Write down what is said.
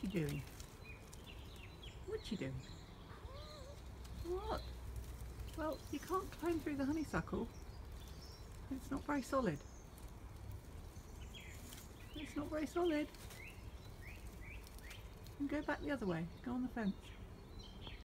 What's she doing? What's she doing? What? Well, you can't climb through the honeysuckle. It's not very solid. It's not very solid. And go back the other way. Go on the fence.